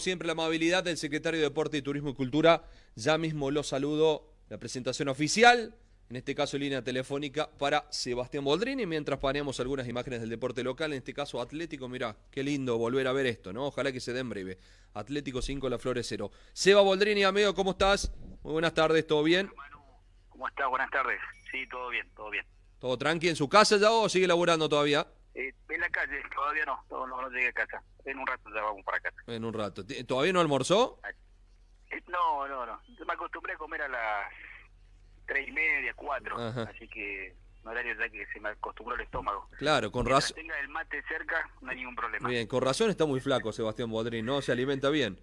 Siempre la amabilidad del secretario de Deporte y Turismo y Cultura. Ya mismo lo saludo. La presentación oficial, en este caso línea telefónica para Sebastián Boldrini, mientras paneamos algunas imágenes del deporte local, en este caso Atlético. Mirá, qué lindo volver a ver esto, ¿no? Ojalá que se den breve. Atlético 5, La Flores 0. Seba Boldrini, amigo, ¿cómo estás? Muy buenas tardes, ¿todo bien? ¿Cómo estás? Buenas tardes. Sí, todo bien, todo bien. ¿Todo tranqui en su casa ya o sigue laburando todavía? Eh, en la calle, todavía no, no, no, llegué a casa. En un rato ya vamos para casa. En un rato. ¿Todavía no almorzó? Eh, no, no, no. Yo me acostumbré a comer a las tres y media, cuatro. Así que no horario ya que se me acostumbró el estómago. Claro, con razón. tenga el mate cerca, no hay ningún problema. Bien, con razón está muy flaco Sebastián Bodrín, ¿no? Se alimenta bien.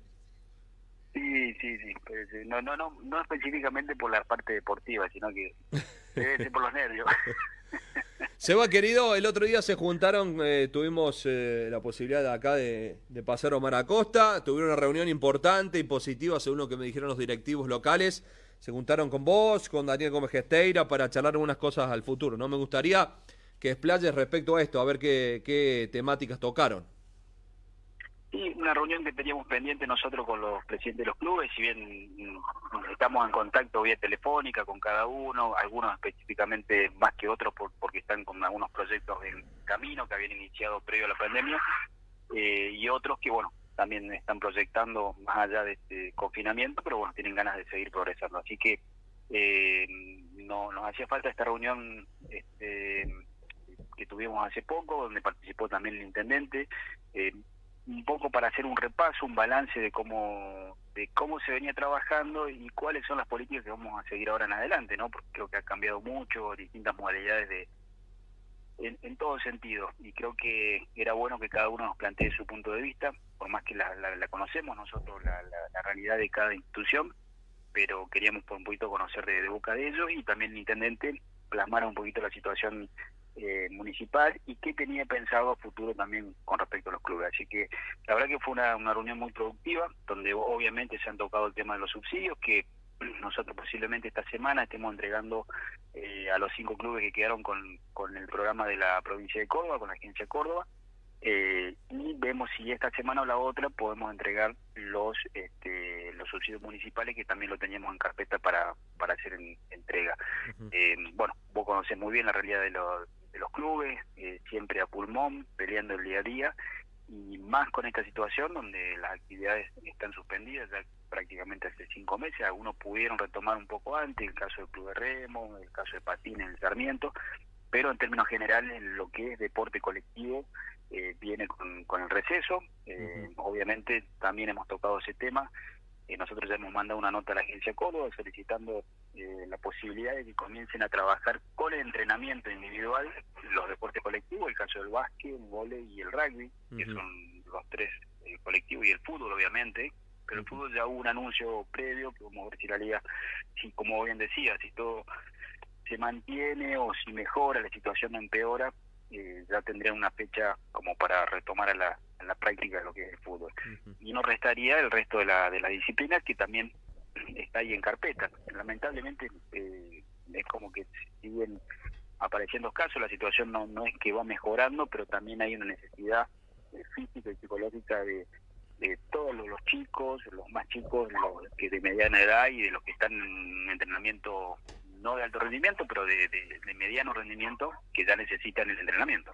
Sí, sí, sí. Pues, no, no, no, no específicamente por la parte deportiva, sino que debe ser por los nervios. Seba, querido, el otro día se juntaron, eh, tuvimos eh, la posibilidad acá de, pasar a Omar Acosta, tuvieron una reunión importante y positiva, según lo que me dijeron los directivos locales. Se juntaron con vos, con Daniel Gómez Gesteira, para charlar algunas cosas al futuro. No me gustaría que explayes respecto a esto, a ver qué, qué temáticas tocaron. Sí, una reunión que teníamos pendiente nosotros con los presidentes de los clubes, si bien mm, estamos en contacto vía telefónica con cada uno, algunos específicamente más que otros porque están con algunos proyectos en camino que habían iniciado previo a la pandemia, eh, y otros que, bueno, también están proyectando más allá de este confinamiento, pero bueno, tienen ganas de seguir progresando. Así que eh, no, nos hacía falta esta reunión este, que tuvimos hace poco, donde participó también el intendente. Eh, un poco para hacer un repaso, un balance de cómo de cómo se venía trabajando y cuáles son las políticas que vamos a seguir ahora en adelante, ¿no? Porque creo que ha cambiado mucho, distintas modalidades de en, todo sentido y creo que era bueno que cada uno nos plantee su punto de vista, por más que la, conocemos nosotros la, realidad de cada institución, pero queríamos por un poquito conocer de, de boca de ellos y también el intendente plasmar un poquito la situación eh, municipal y qué tenía pensado a futuro también con respecto a los clubes. Así que la verdad que fue una, una reunión muy productiva, donde obviamente se han tocado el tema de los subsidios, que nosotros posiblemente esta semana estemos entregando eh, a los cinco clubes que quedaron con, con el programa de la provincia de Córdoba, con la agencia Córdoba, eh, y vemos si esta semana o la otra podemos entregar los este, los subsidios municipales que también lo teníamos en carpeta para, para hacer entrega. bueno, vos conocés muy bien la realidad de los los clubes, eh, siempre a pulmón, peleando el día a día, y más con esta situación donde las actividades están suspendidas ya prácticamente hace cinco meses, algunos pudieron retomar un poco antes, el caso del Club de Remo, el caso de Patín en el Sarmiento, pero en términos generales lo que es deporte colectivo eh, viene con, con, el receso, eh, obviamente también hemos tocado ese tema, nosotros ya hemos mandado una nota a la agencia Córdoba solicitando eh, la posibilidad de que comiencen a trabajar con el entrenamiento individual los deportes colectivos, el caso del básquet, el vóley y el rugby, que son los tres eh, colectivos, y el fútbol obviamente, pero el fútbol ya hubo un anuncio previo, que vamos a ver si la liga, si como bien decía, si todo se mantiene o si mejora, la situación no empeora, eh, ya tendría una fecha como para retomar a la, la práctica de lo que es el fútbol. Y no restaría el resto de la, de la disciplina que también está ahí en carpeta. Lamentablemente eh, es como que siguen apareciendo casos, la situación no, no es que va mejorando, pero también hay una necesidad eh, física y psicológica de, de todos los, chicos, los más chicos, los que de mediana edad y de los que están en entrenamiento no de alto rendimiento, pero de, de, mediano rendimiento que ya necesitan el entrenamiento.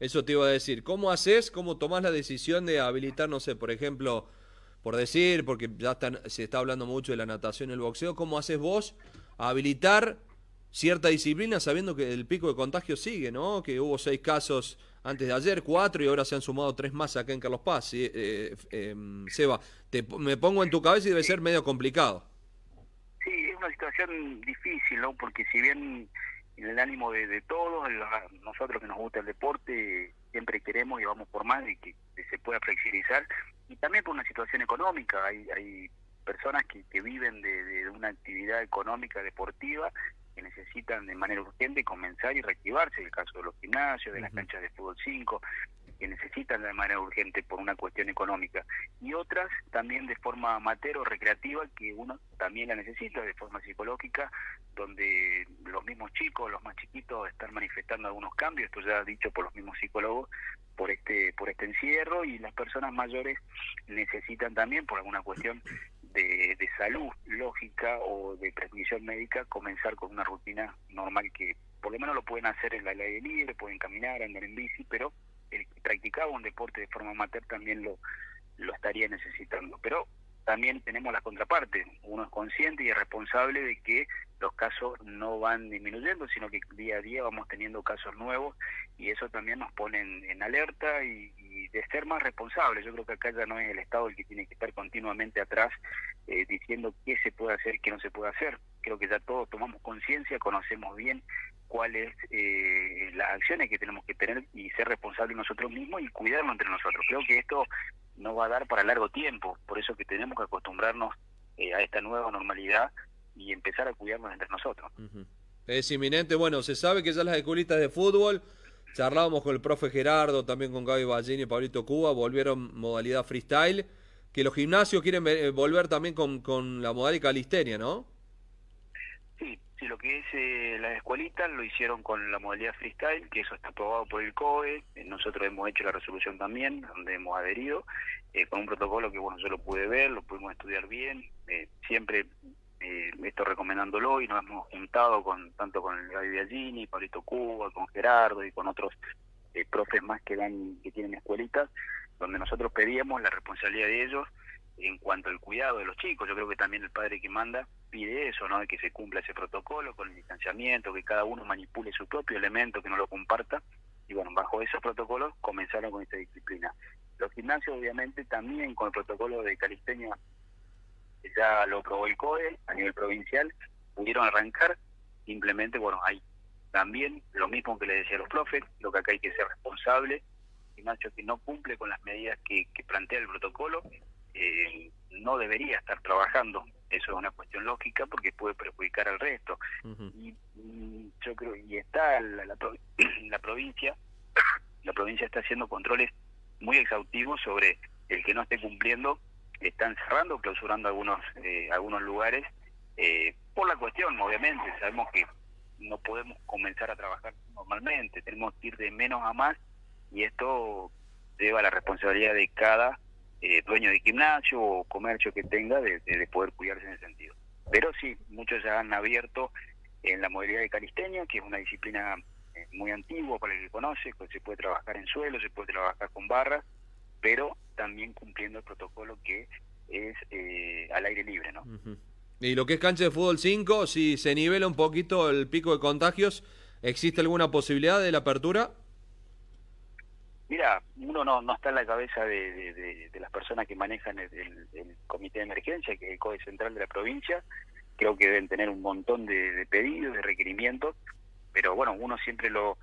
Eso te iba a decir. ¿Cómo haces, cómo tomás la decisión de habilitar, no sé, por ejemplo, por decir, porque ya están, se está hablando mucho de la natación y el boxeo, ¿cómo haces vos habilitar cierta disciplina sabiendo que el pico de contagio sigue, ¿no? Que hubo seis casos antes de ayer, cuatro, y ahora se han sumado tres más acá en Carlos Paz. Eh, em, Seba, te, me pongo en tu cabeza y debe ser medio complicado. Sí, es una situación difícil, ¿no? Porque si bien en el ánimo de, todos, nosotros que nos gusta el deporte, siempre queremos y vamos por más de que, se pueda flexibilizar, y también por una situación económica, hay, hay personas que, que viven de, de, una actividad económica deportiva que necesitan de manera urgente comenzar y reactivarse, el caso de los gimnasios, de las canchas de fútbol 5, que necesitan de manera urgente por una cuestión económica. Y otras también de forma amateur o recreativa que uno también la necesita de forma psicológica donde los mismos chicos, los más chiquitos están manifestando algunos cambios, esto ya dicho por los mismos psicólogos, por este por este encierro y las personas mayores necesitan también por alguna cuestión de, de salud lógica o de prescripción médica comenzar con una rutina normal que por lo menos lo pueden hacer en la aire libre, pueden caminar, andar en bici, pero practicaba un deporte de forma amateur también lo, lo estaría necesitando. Pero también tenemos la contraparte, uno es consciente y es responsable de que los casos no van disminuyendo, sino que día a día vamos teniendo casos nuevos y eso también nos pone en, alerta y, de ser más responsables. Yo creo que acá ya no es el Estado el que tiene que estar continuamente atrás eh, diciendo qué se puede hacer y qué no se puede hacer. Creo que ya todos tomamos conciencia, conocemos bien cuáles eh, las acciones que tenemos que tener y ser responsables nosotros mismos y cuidarnos entre nosotros. Creo que esto no va a dar para largo tiempo, por eso que tenemos que acostumbrarnos eh, a esta nueva normalidad y empezar a cuidarnos entre nosotros. Es inminente, bueno, se sabe que ya las escuelitas de fútbol, charlábamos con el profe Gerardo, también con Gaby Ballini y Pablito Cuba, volvieron modalidad freestyle, que los gimnasios quieren eh, volver también con, con la modalidad calistenia, ¿no? Sí, Sí, lo que es eh, las escuelitas lo hicieron con la modalidad freestyle, que eso está aprobado por el COE. Eh, nosotros hemos hecho la resolución también, donde hemos adherido, eh, con un protocolo que, bueno, yo lo pude ver, lo pudimos estudiar bien. Eh, siempre esto recomendándolo y nos hemos juntado con tanto con el Gaby Biagini, Pablito Cuba, con Gerardo y con otros profes más que dan que tienen escuelitas, donde nosotros pedíamos la responsabilidad de ellos en cuanto al cuidado de los chicos. Yo creo que también el padre que manda pide eso, ¿no? De que se cumpla ese protocolo con el distanciamiento, que cada uno manipule su propio elemento, que no lo comparta. Y bueno, bajo esos protocolos comenzaron con esta disciplina. Los gimnasios, obviamente, también con el protocolo de calistenia, que ya lo aprobó el COE a nivel provincial, pudieron arrancar. Simplemente, bueno, hay también lo mismo que le decía a los profes, lo que acá hay que ser responsable. Gimnasio que no cumple con las medidas que, que plantea el protocolo, eh, no debería estar trabajando. Eso es una cuestión lógica porque puede perjudicar al resto. y, yo creo, y está la, la, provincia, la provincia está haciendo controles muy exhaustivos sobre el que no esté cumpliendo, están cerrando, clausurando algunos, eh, algunos lugares, eh, por la cuestión, obviamente, sabemos que no podemos comenzar a trabajar normalmente, tenemos que ir de menos a más y esto lleva la responsabilidad de cada eh, dueño de gimnasio o comercio que tenga de, poder cuidarse en ese sentido. Pero sí, muchos ya han abierto en la modalidad de calistenia, que es una disciplina eh, muy antigua para el que conoce, pues se puede trabajar en suelo, se puede trabajar con barras, pero también cumpliendo el protocolo que es eh, al aire libre, ¿no? Y lo que es cancha de fútbol 5, si se nivela un poquito el pico de contagios, ¿existe alguna posibilidad de la apertura? Mira, uno no, no está en la cabeza de, las personas que manejan el, comité de emergencia, que es el CODE central de la provincia. Creo que deben tener un montón de, pedidos, de requerimientos, pero bueno, uno siempre lo,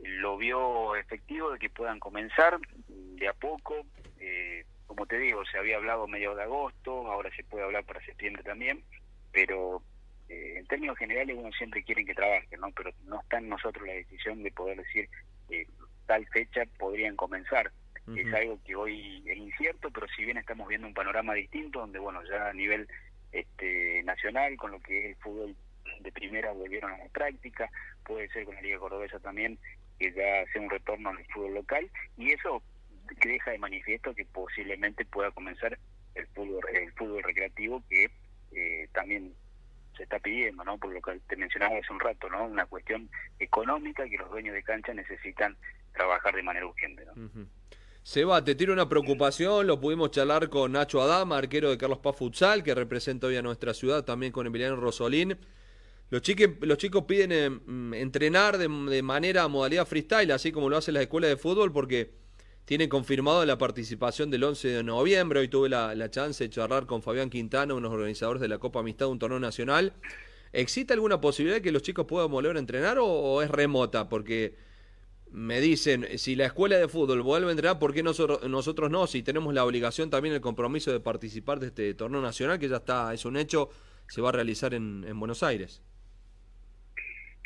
lo vio efectivo de que puedan comenzar de a poco. Eh, como te digo, se había hablado medio de agosto, ahora se puede hablar para septiembre también, pero eh, en términos generales uno siempre quiere que trabaje, ¿no? Pero no está en nosotros la decisión de poder decir eh, tal fecha podrían comenzar. Es algo que hoy es incierto, pero si bien estamos viendo un panorama distinto, donde bueno, ya a nivel este, nacional, con lo que es el fútbol de primera volvieron a la práctica, puede ser con la Liga Cordobesa también, que ya sea un retorno al fútbol local, y eso que deja de manifiesto que posiblemente pueda comenzar el fútbol, el fútbol recreativo que eh, también se está pidiendo, ¿no? Por lo que te mencionaba hace un rato, ¿no? Una cuestión económica que los dueños de cancha necesitan trabajar de manera urgente. Seba, te tiro una preocupación, lo pudimos charlar con Nacho Adama, arquero de Carlos Paz Futsal, que representa hoy a nuestra ciudad, también con Emiliano Rosolín. Los, chicos piden eh, entrenar de, manera modalidad freestyle, así como lo hacen las escuelas de fútbol, porque tienen confirmado la participación del 11 de noviembre. Hoy tuve la, chance de charlar con Fabián Quintana, unos organizadores de la Copa Amistad, un torneo nacional. ¿Existe alguna posibilidad de que los chicos puedan volver a entrenar o es remota? Porque me dicen, si la escuela de fútbol vuelve a entrenar, ¿por qué nosotros, nosotros no? Si tenemos la obligación también, el compromiso de participar de este torneo nacional, que ya está, es un hecho, se va a realizar en, en Buenos Aires.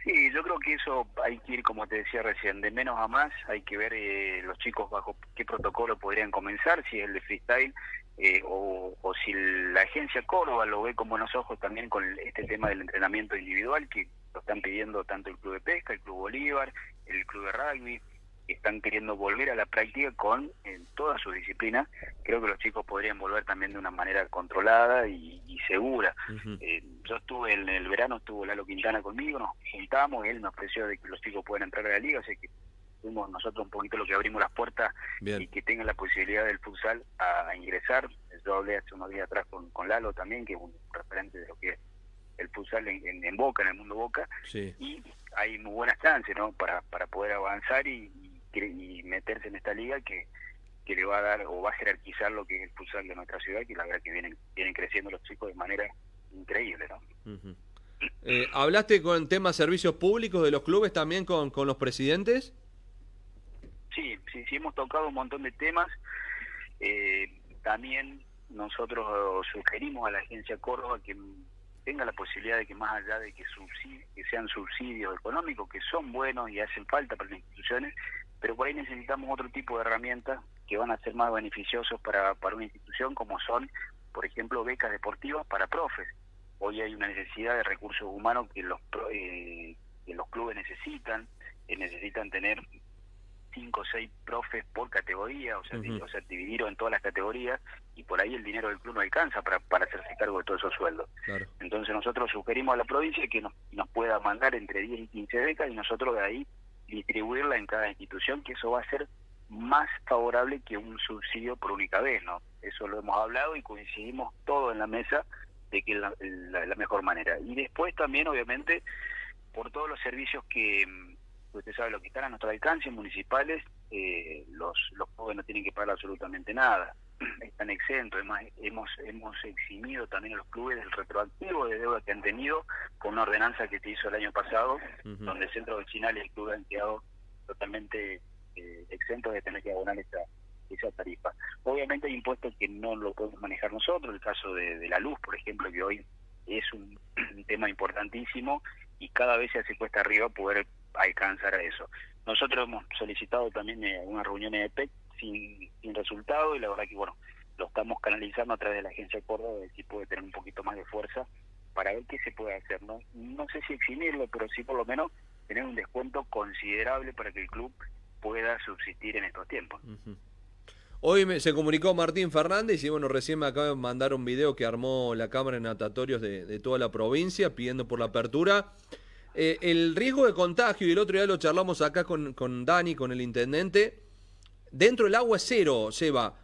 Sí, yo creo que eso hay que ir, como te decía recién, de menos a más, hay que ver eh, los chicos bajo qué protocolo podrían comenzar, si es el de freestyle eh, o, o, si la agencia Córdoba lo ve con buenos ojos también con este tema del entrenamiento individual, que lo están pidiendo tanto el Club de Pesca, el Club Bolívar, el Club de Rugby, están queriendo volver a la práctica con en todas sus disciplinas. Creo que los chicos podrían volver también de una manera controlada y, segura. Eh, yo estuve en el verano, estuvo Lalo Quintana conmigo, nos juntamos, él me ofreció de que los chicos puedan entrar a la liga, así que fuimos nosotros un poquito lo que abrimos las puertas y que tengan la posibilidad del futsal a, ingresar. Yo hablé hace unos días atrás con, con Lalo también, que es un referente de lo que es el futsal en, Boca, en el mundo Boca, y hay muy buenas chances ¿no? para, para poder avanzar y, y meterse en esta liga que, que le va a dar o va a jerarquizar lo que es el futsal de nuestra ciudad, que la verdad que vienen, vienen creciendo los chicos de manera increíble. ¿no? Eh, ¿Hablaste con temas servicios públicos de los clubes también con, con los presidentes? Sí, sí, sí, hemos tocado un montón de temas. Eh, también nosotros sugerimos a la agencia Córdoba que tenga la posibilidad de que más allá de que, que sean subsidios económicos, que son buenos y hacen falta para las instituciones, pero por ahí necesitamos otro tipo de herramientas que van a ser más beneficiosos para, para una institución, como son, por ejemplo, becas deportivas para profes. Hoy hay una necesidad de recursos humanos que los, eh, que los clubes necesitan, que necesitan tener cinco o seis profes por categoría, o sea, o sea, dividirlo en todas las categorías, y por ahí el dinero del club no alcanza para, para hacerse cargo de todos esos sueldos. Entonces nosotros sugerimos a la provincia que nos, nos pueda mandar entre 10 y 15 becas y nosotros de ahí distribuirla en cada institución, que eso va a ser más favorable que un subsidio por única vez, ¿no? Eso lo hemos hablado y coincidimos todo en la mesa de que es la, la mejor manera. Y después también, obviamente, por todos los servicios que usted sabe lo que están a nuestro alcance municipales, eh, los, los jóvenes no tienen que pagar absolutamente nada, están exentos, además hemos, hemos eximido también a los clubes del retroactivo de deuda que han tenido con una ordenanza que se hizo el año pasado, donde el centro vecinal y el club han quedado totalmente eh, exentos de tener que abonar esa, esa tarifa. Obviamente hay impuestos que no lo podemos manejar nosotros, el caso de, la luz, por ejemplo, que hoy es un, un tema importantísimo y cada vez se hace cuesta arriba poder alcanzar a eso. Nosotros hemos solicitado también eh, una reunión de PEC sin, sin resultado y la verdad que bueno, lo estamos canalizando a través de la agencia de Córdoba, de si puede tener un poquito más de fuerza para ver qué se puede hacer. No, no sé si eximirlo, pero sí por lo menos tener un descuento considerable para que el club pueda subsistir en estos tiempos. Hoy me, se comunicó Martín Fernández y bueno, recién me acaba de mandar un video que armó la Cámara de Natatorios de, de toda la provincia pidiendo por la apertura. Eh, el riesgo de contagio, y el otro día lo charlamos acá con, con Dani, con el intendente, dentro del agua es cero, Seba.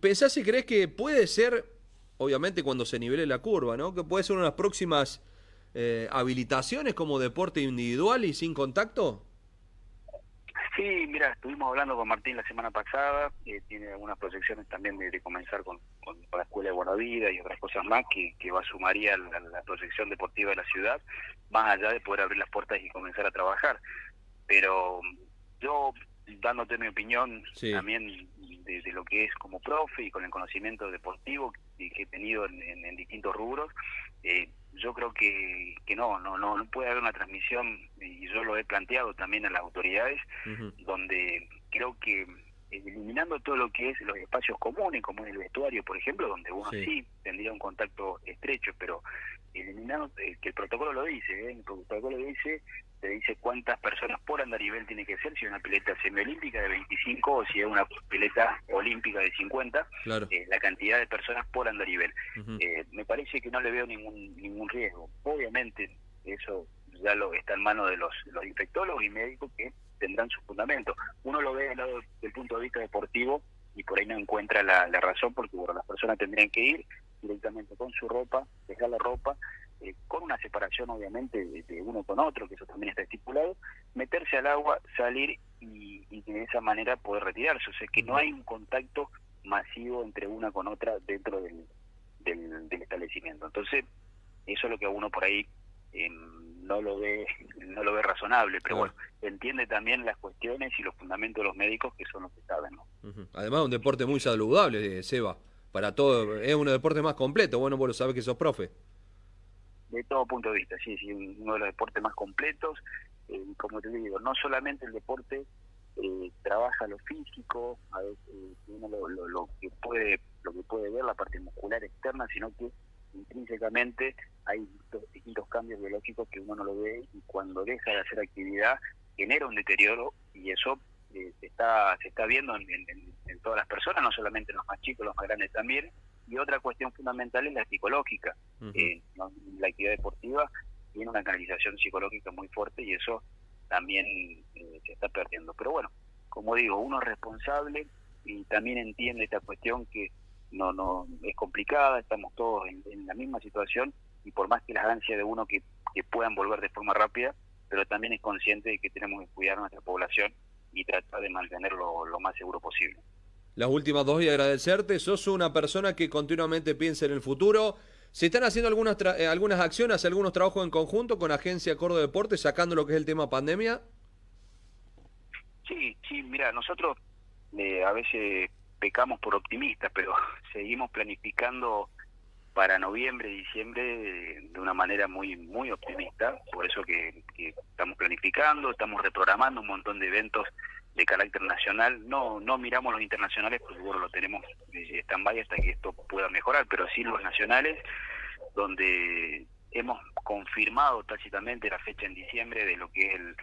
¿Pensás si crees que puede ser, obviamente cuando se nivele la curva, ¿no? Que puede ser una de las próximas eh, habilitaciones como deporte individual y sin contacto? Sí, mira, estuvimos hablando con Martín la semana pasada, eh, tiene algunas proyecciones también de, comenzar con, la Escuela de Buenavida y otras cosas más que, que va sumaría la, la proyección deportiva de la ciudad, más allá de poder abrir las puertas y comenzar a trabajar. Pero yo, dándote mi opinión también de, lo que es como profe y con el conocimiento deportivo que, he tenido en, distintos rubros, eh, yo creo que, que no, no, no, puede haber una transmisión, y yo lo he planteado también a las autoridades, donde creo que eliminando todo lo que es los espacios comunes, como en el vestuario, por ejemplo, donde uno sí, tendría un contacto estrecho, pero eliminando, eh, que el protocolo lo dice, ¿eh? el protocolo dice, te dice cuántas personas por andarivel tiene que ser, si es una pileta semiolímpica de 25 o si es una pileta olímpica de 50, eh, la cantidad de personas por andarivel. eh, me parece que no le veo ningún ningún riesgo. Obviamente, eso ya lo está en manos de los, los infectólogos y médicos que tendrán su fundamento. Uno lo ve del lado del punto de vista deportivo y por ahí no encuentra la, razón porque bueno, las personas tendrían que ir directamente con su ropa, dejar la ropa, eh, con una separación obviamente de, uno con otro, que eso también está estipulado, meterse al agua, salir y, de esa manera poder retirarse. O sea, que no hay un contacto masivo entre una con otra dentro del, del, establecimiento. Entonces, eso es lo que a uno por ahí eh, no lo ve no lo ve razonable, pero bueno, entiende también las cuestiones y los fundamentos de los médicos que son los que saben. ¿no? Además, un deporte muy saludable, Seba, para todo, es uno de los deportes más completos, bueno, vos lo sabés que sos profe. De todo punto de vista, sí, sí, uno de los deportes más completos, eh, como te digo, no solamente el deporte eh, trabaja lo físico, a veces, eh, uno lo, lo, lo, que puede lo que puede ver la parte muscular externa, sino que intrínsecamente hay distintos cambios biológicos que uno no lo ve y cuando deja de hacer actividad genera un deterioro y eso eh, se está se está viendo en, todas las personas, no solamente en los más chicos, los más grandes también. Y otra cuestión fundamental es la psicológica. Eh, la actividad deportiva tiene una canalización psicológica muy fuerte y eso también eh, se está perdiendo. Pero bueno, como digo, uno es responsable y también entiende esta cuestión que no no es complicada, estamos todos en, la misma situación y por más que las ansias de uno que, que puedan volver de forma rápida, pero también es consciente de que tenemos que cuidar a nuestra población y tratar de mantenerlo lo más seguro posible. Las últimas dos y agradecerte, sos una persona que continuamente piensa en el futuro. ¿Se están haciendo algunas, eh, algunas acciones, algunos trabajos en conjunto con Agencia Córdoba Deportes, sacando lo que es el tema pandemia? Sí, sí, mira, nosotros eh, a veces pecamos por optimistas, pero seguimos planificando para noviembre, diciembre de, una manera muy muy optimista, por eso que, estamos planificando, estamos reprogramando un montón de eventos de carácter nacional, no no miramos los internacionales porque bueno, lo tenemos stand-by hasta que esto pueda mejorar, pero sí los nacionales, donde hemos confirmado tácitamente la fecha en diciembre de lo que es el,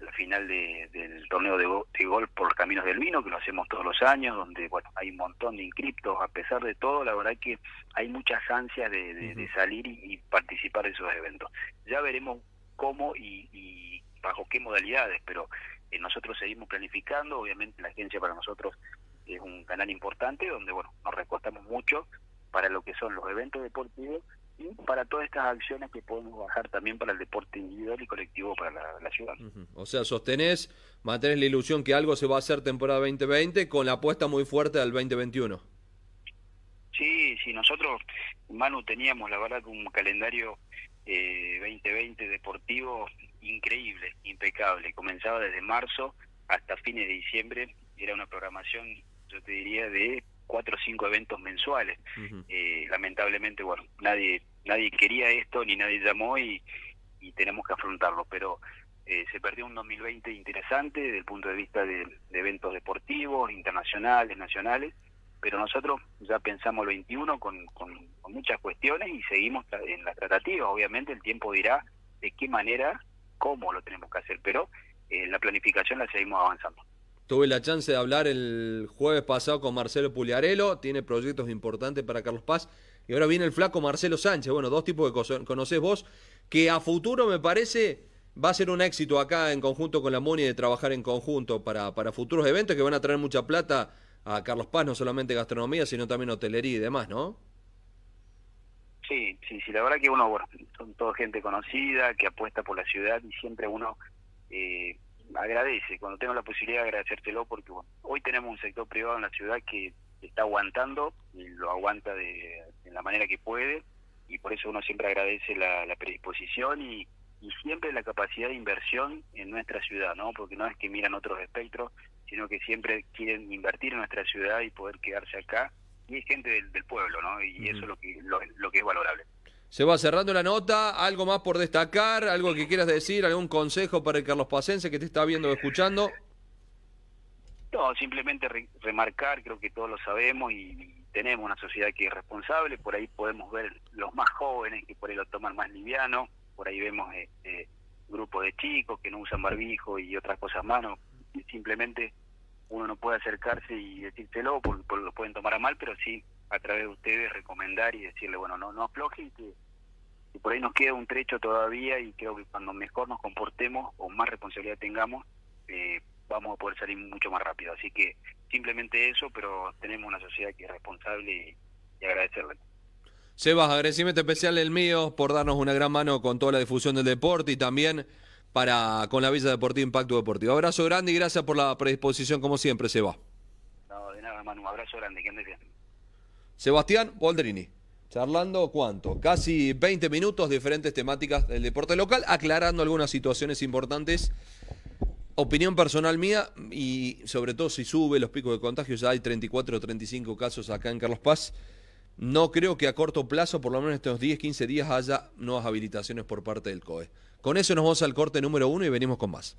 la final del torneo de, de, gol por Caminos del Vino, que lo hacemos todos los años, donde bueno hay un montón de inscriptos, a pesar de todo, la verdad que hay muchas ansias de, salir y, participar de esos eventos. Ya veremos cómo y, bajo qué modalidades, pero eh, nosotros seguimos planificando, obviamente la agencia para nosotros es un canal importante donde bueno nos recostamos mucho para lo que son los eventos deportivos y para todas estas acciones que podemos bajar también para el deporte individual y colectivo para la, ciudad. O sea, sostenés, mantenés la ilusión que algo se va a hacer temporada 2020 con la apuesta muy fuerte al 2021. Sí, sí, nosotros, Manu, teníamos la verdad un calendario eh, 2020 deportivo increíble, impecable. Comenzaba desde marzo hasta fines de diciembre, era una programación, yo te diría, de cuatro o cinco eventos mensuales. eh, lamentablemente, bueno, nadie nadie quería esto ni nadie llamó y, y tenemos que afrontarlo, pero eh, se perdió un 2020 interesante desde el punto de vista de, eventos deportivos, internacionales, nacionales, pero nosotros ya pensamos el 21 con, con, muchas cuestiones y seguimos en la tratativa. Obviamente el tiempo dirá de qué manera, cómo lo tenemos que hacer, pero eh, la planificación la seguimos avanzando. Tuve la chance de hablar el jueves pasado con Marcelo Puliarelo, tiene proyectos importantes para Carlos Paz. Y ahora viene el flaco Marcelo Sánchez. Bueno, dos tipos que conocés vos, que a futuro me parece va a ser un éxito acá en conjunto con la MONI de trabajar en conjunto para, para futuros eventos que van a traer mucha plata a Carlos Paz, no solamente gastronomía, sino también hotelería y demás, ¿no? Sí, sí, sí, la verdad que uno, bueno, son toda gente conocida, que apuesta por la ciudad y siempre uno eh, agradece, cuando tengo la posibilidad de agradecértelo, porque hoy tenemos un sector privado en la ciudad que está aguantando y lo aguanta de, la manera que puede y por eso uno siempre agradece la, predisposición y, y, siempre la capacidad de inversión en nuestra ciudad, ¿no? Porque no es que miran otros espectros, sino que siempre quieren invertir en nuestra ciudad y poder quedarse acá y es gente del, pueblo, ¿no? Y eso es lo que, lo que es valorable. Se va cerrando la nota. ¿Algo más por destacar? ¿Algo que quieras decir? ¿Algún consejo para el Carlos Pacense que te está viendo o escuchando? No, simplemente remarcar, creo que todos lo sabemos y tenemos una sociedad que es responsable. Por ahí podemos ver los más jóvenes que por ahí lo toman más liviano. Por ahí vemos este, grupos de chicos que no usan barbijo y otras cosas más. simplemente uno no puede acercarse y decírselo porque, lo pueden tomar a mal, pero sí a través de ustedes recomendar y decirle, bueno, no, no afloje y que y por ahí nos queda un trecho todavía y creo que cuando mejor nos comportemos o más responsabilidad tengamos, eh, vamos a poder salir mucho más rápido. Así que simplemente eso, pero tenemos una sociedad que es responsable y, agradecerle. Sebas, agradecimiento especial el mío por darnos una gran mano con toda la difusión del deporte y también para con la Villa Deportiva Impacto Deportivo. Abrazo grande y gracias por la predisposición como siempre, Sebas. No, de nada, Manu. Abrazo grande, que andes bien. Sebastián Boldrini charlando cuánto, casi 20 minutos, diferentes temáticas del deporte local, aclarando algunas situaciones importantes. Opinión personal mía y sobre todo si sube los picos de contagios, ya hay 34 o 35 casos acá en Carlos Paz. No creo que a corto plazo, por lo menos estos 10, 15 días, haya nuevas habilitaciones por parte del COE. Con eso nos vamos al corte número uno y venimos con más.